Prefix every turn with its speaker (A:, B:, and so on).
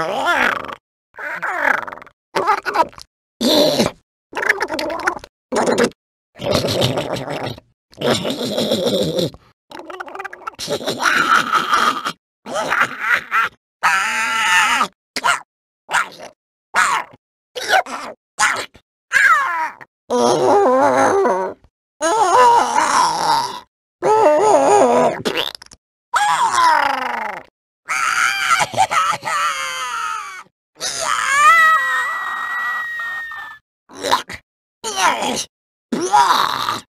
A: Oh Blah!